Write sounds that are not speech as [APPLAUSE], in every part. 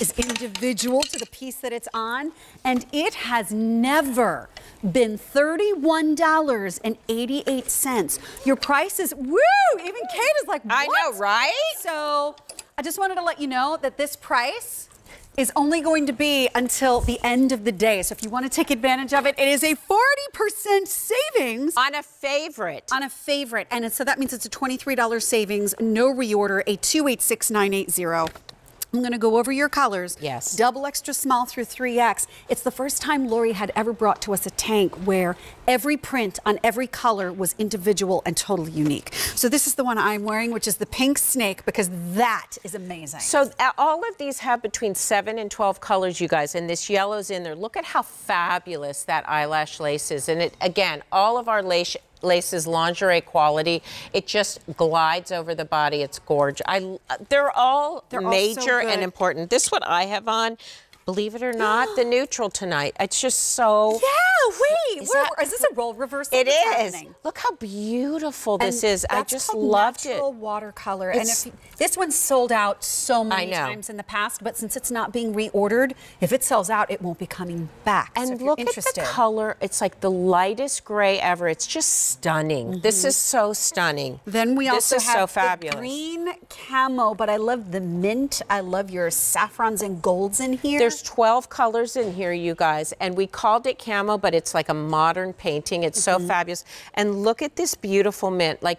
is individual to the piece that it's on, and it has never been $31.88. Your price is, woo, even Kate is like, what? I know, right? So I just wanted to let you know that this price is only going to be until the end of the day. So if you want to take advantage of it, it is a 40% savings On a favorite. on a favorite. And so that means it's a $23 savings, no reorder, a 286980. I'm going to go over your colors. Yes. Double extra small through 3X. It's the first time Lori had ever brought to us a tank where every print on every color was individual and totally unique. So this is the one I'm wearing, which is the pink snake, because that is amazing. So uh, all of these have between 7 and 12 colors, you guys, and this yellow's in there. Look at how fabulous that eyelash lace is. And it again, all of our lace laces lingerie quality. It just glides over the body. It's gorgeous. I they're all They're all so major and important. This what I have on. Believe it or [GASPS] not, the neutral tonight. It's just so yeah, wait. Is that- is this a role reversal? It is. Happening? Look how beautiful this And is. I just loved natural it. watercolor. It's- and if, this one's sold out so many times in the past, but since it's not being reordered, if it sells out, it won't be coming back. so And you're look at the color. It's like the lightest gray ever. It's just stunning. This is so stunning. Mm-hmm. Then we this also have so the fabulous. green camo, but I love the mint. I love your saffrons and golds in here. There's 12 colors in here, you guys, and we called it camo, but it's like a modern painting. It's Mm-hmm. so fabulous. And look at this beautiful mint. Like,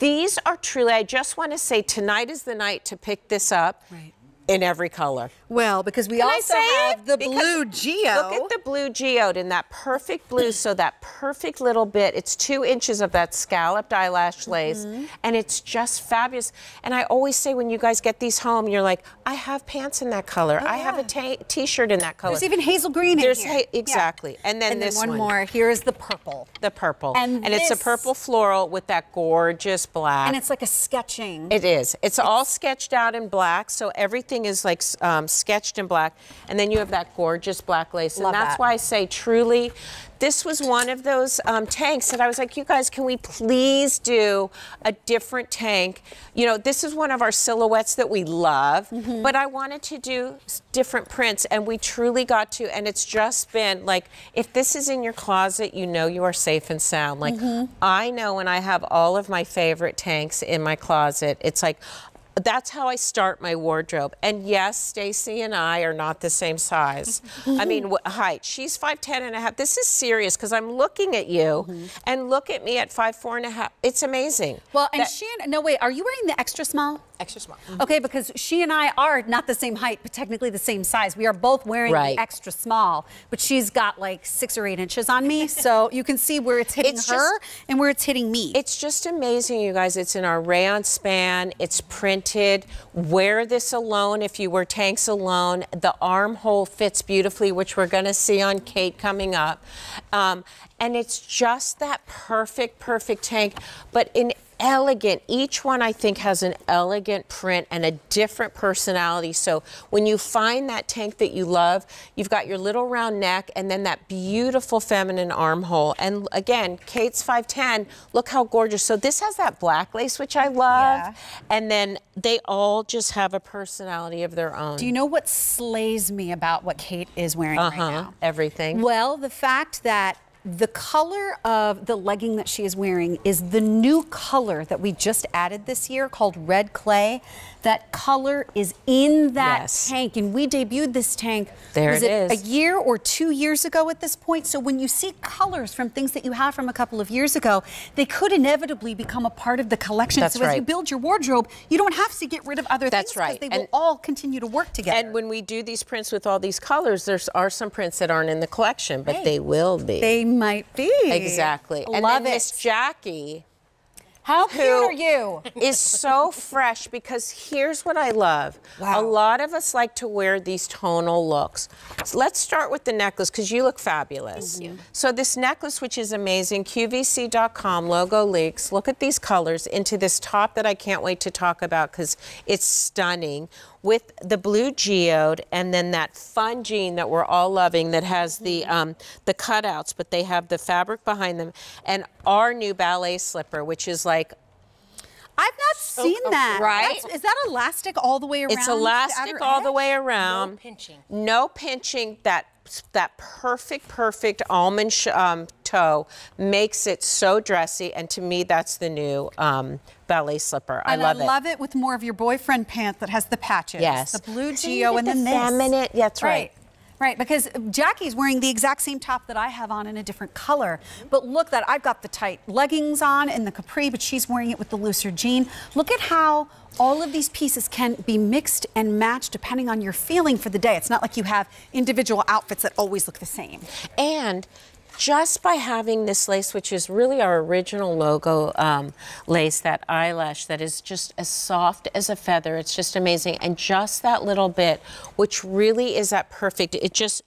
these are truly, I just want to say, tonight is the night to pick this up Right. In every color. well, because we Can also say have it? the Because blue geo. Look at the blue geode in that perfect blue. so that perfect little bit. It's two inches of that scalloped eyelash lace, Mm-hmm. and it's just fabulous. And I always say when you guys get these home, you're like, I have pants in that color. I have a ta- t-shirt in that color. There's even hazel green There's in here. ha- exactly. And then and then this one, one. more. Here is the purple. the purple, And it's a purple floral with that gorgeous black. And it's like a sketching. It is. It's all sketched out in black, so everything is like um, sketched in black, and then you have that gorgeous black lace, Love and that's that. why I say truly, this was one of those um, tanks that I was like, you guys, can we please do a different tank? You know, this is one of our silhouettes that we love, Mm-hmm. but I wanted to do different prints, and we truly got to, and it's just been like, if this is in your closet, you know you are safe and sound. Like, Mm-hmm. I know when I have all of my favorite tanks in my closet, it's like, that's how I start my wardrobe. And yes, Stacy and I are not the same size. I mean, [LAUGHS] height. She's 5'10 and a half. This is serious because I'm looking at you mm-hmm. and look at me at 5'4 and a half. It's amazing. Well, and That- she and no wait, are you wearing the extra small? Extra small. Okay, because she and I are not the same height, but technically the same size. We are both wearing Right. the extra small, but she's got like six or eight inches on me, so you can see where it's hitting It's her just- and where it's hitting me. It's just amazing, you guys. It's in our rayon span. It's printed. Wear this alone if you wear tanks alone. The armhole fits beautifully, which we're going to see on Kate coming up. Um, and it's just that perfect, perfect tank, but in elegant. Each one, I think, has an elegant print and a different personality. So when you find that tank that you love, you've got your little round neck and then that beautiful feminine armhole. And again, Kate's 5'10. Look how gorgeous. So this has that black lace, which I love. Yeah. And then they all just have a personality of their own. Do you know what slays me about what Kate is wearing uh right huh. now? Everything. Well, the fact that the color of the legging that she is wearing is the new color that we just added this year called red clay. That color is in that Yes. tank, and we debuted this tank. There was it it is. A year or two years ago at this point. So when you see colors from things that you have from a couple of years ago, they could inevitably become a part of the collection. That's so as you build your wardrobe, you don't have to get rid of other That's things because right. they will all continue to work together. And when we do these prints with all these colors, there are some prints that aren't in the collection, but Right. they will be. they might be Exactly. And Love then it. Miss Jackie How cute are you? [LAUGHS] is so fresh because here's what I love. Wow. A lot of us like to wear these tonal looks. So let's start with the necklace because you look fabulous. Thank you. So this necklace, which is amazing, QVC.com, logo leaks. Look at these colors into this top that I can't wait to talk about because it's stunning with the blue geode and then that fun jean that we're all loving that has the um, the cutouts, but they have the fabric behind them, and our new ballet slipper, which is like I've not seen that. right? That's- Is that elastic all the way around? It's elastic outer all the way around. No pinching. No pinching. That that perfect, perfect almond sh- um, toe makes it so dressy, and to me, that's the new um, ballet slipper. I And love I it. love it with more of your boyfriend pant that has the patches. Yes. The blue geo and get then the this. feminine- yeah, that's right. Right, because Jackie's wearing the exact same top that I have on in a different color. But look that I've got the tight leggings on and the capri, but she's wearing it with the looser jean. Look at how all of these pieces can be mixed and matched depending on your feeling for the day. It's not like you have individual outfits that always look the same. And just by having this lace, which is really our original logo um, lace, that eyelash that is just as soft as a feather, it's just amazing. And just that little bit, which really is that perfect, it just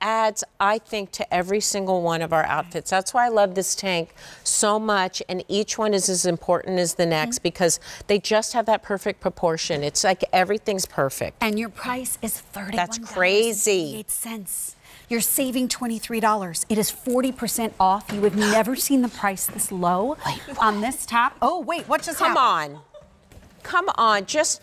adds, I think, to every single one of our outfits. That's why I love this tank so much, and each one is as important as the next because they just have that perfect proportion. It's like everything's perfect. And your price is $31. That's crazy. cents. You're saving $23. It is 40% off. You have never [GASPS] seen the price this low on this top. Oh, wait, what just Come happened? on. Come on. Just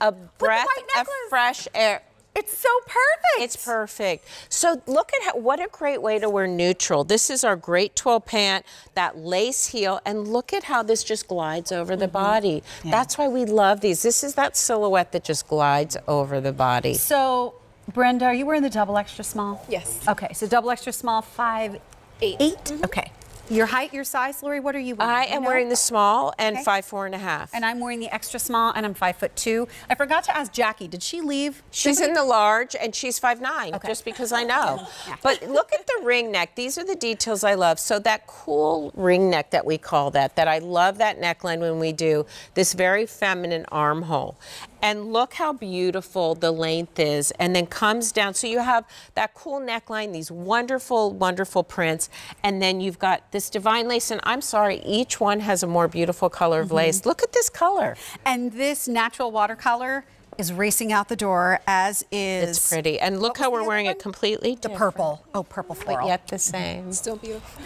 a breath of fresh air. It's so perfect. It's perfect. So look at how, what a great way to wear neutral. This is our great twill pant, that lace heel, and look at how this just glides over the mm-hmm. body. That's why we love these. This is that silhouette that just glides over the body. So, Brenda, are you wearing the double extra small? Yes. Okay, so double extra small, five, Eight. 8 mm-hmm. Okay. Your height, your size, Lori, what are you wearing? I Do you am know? wearing the small and Okay. five four and a half. And I'm wearing the extra small, and I'm five foot two. I forgot to ask Jackie, did she leave? She's in the large and she's 5'9", Okay. just because I know. [LAUGHS] But look at the ring neck. These are the details I love. So that cool ring neck that we call that, that I love that neckline when we do this very feminine armhole. And look how beautiful the length is and then comes down. So you have that cool neckline, these wonderful, wonderful prints. And then you've got this divine lace. And I'm sorry, each one has a more beautiful color of lace. Mm-hmm. Look at this color. And this natural watercolor is racing out the door, as is It's pretty. And look how we're wearing one? it completely the different. purple. Oh, purple floral. but yet the same. Still beautiful.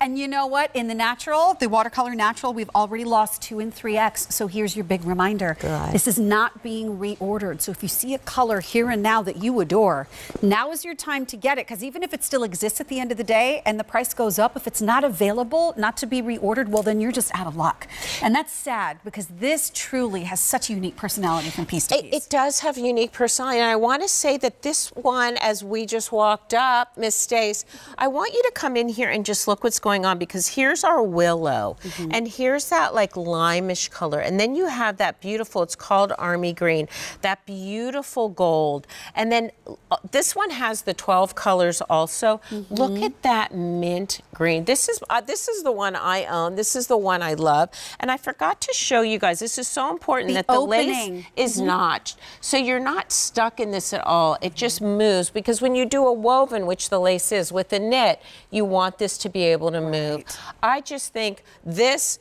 And you know what? In the natural, the watercolor natural, we've already lost 2 and 3X. So here's your big reminder. Good. This is not being reordered. So if you see a color here and now that you adore, now is your time to get it. Because even if it still exists at the end of the day and the price goes up, if it's not available, not to be reordered, well, then you're just out of luck. And that's sad because this truly has such a unique personality from piece to It, piece. it does have unique personality, and I want to say that this one, as we just walked up, Miss Stace, I want you to come in here and just look what's going on because here's our willow, Mm-hmm. and here's that like limeish color, and then you have that beautiful. It's called army green, that beautiful gold, and then uh, this one has the 12 colors also. Mm-hmm. Look at that mint green. This is uh, this is the one I own. This is the one I love, and I forgot to show you guys. This is so important The that the opening. lace is notched. So you're not stuck in this at all. It just moves because when you do a woven, which the lace is, with a knit, you want this to be able to move. I just think this.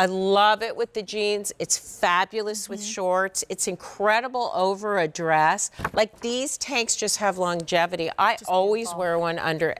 I love it with the jeans. It's fabulous with shorts. It's incredible over a dress. Like these tanks just have longevity. I always wear one under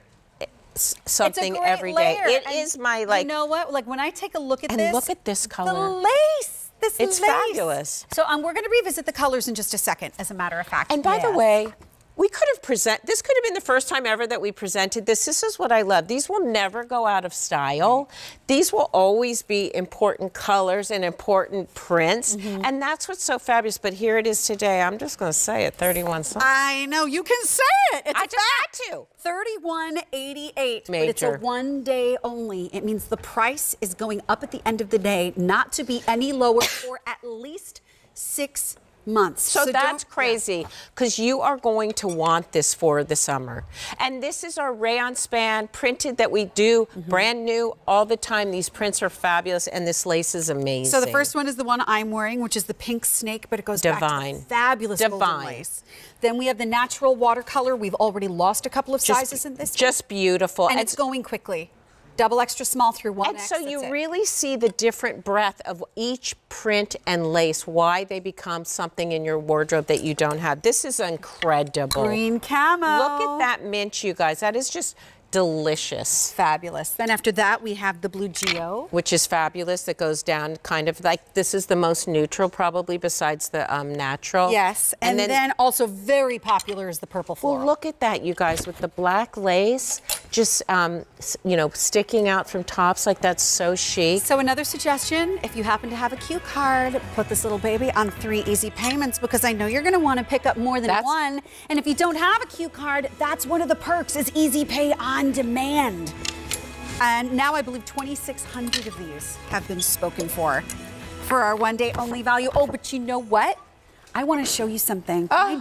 something it's a great every day. layer. It And is my like You know what? Like when I take a look at And this, look at this color. The lace. This It's lace. fabulous. So um, we're going to revisit the colors in just a second, as a matter of fact. And by the way, we could have present. This could have been the first time ever that we presented this. This is what I love. These will never go out of style. These will always be important colors and important prints, Mm-hmm. and that's what's so fabulous. But here it is today. I'm just going to say it, 31 cents. I know you can say it. It's I a just fact. had to. Thirty-one eighty-eight. But it's a one day only. It means the price is going up at the end of the day, not to be any lower [COUGHS] for at least six months. So, that's crazy because you are going to want this for the summer. And this is our rayon span printed that we do Mm-hmm. brand new all the time. These prints are fabulous and this lace is amazing. So the first one is the one I'm wearing, which is the pink snake, but it goes back to Divine. the fabulous golden Divine. lace. Then we have the natural watercolor. We've already lost a couple of just, sizes in this. one. Just beautiful. and it's going quickly. Double extra small through one. And so you really see the different breadth of each print and lace, why they become something in your wardrobe that you don't have. This is incredible. green camo. Look at that mint, you guys. That is just delicious. Fabulous. Then after that, we have the blue geo. Which is fabulous. That goes down kind of like this is the most neutral, probably besides the um, natural. Yes, and, then, also very popular is the purple floral. Well, look at that, you guys, with the black lace, just um, you know, sticking out from tops like that's so chic. So another suggestion, if you happen to have a Q card, put this little baby on three easy payments because I know you're going to want to pick up more than That's- one. And if you don't have a Q card, that's one of the perks is easy pay on demand. And now I believe 2,600 of these have been spoken for for our one day only value. Oh, but you know what? I want to show you something. Oh. My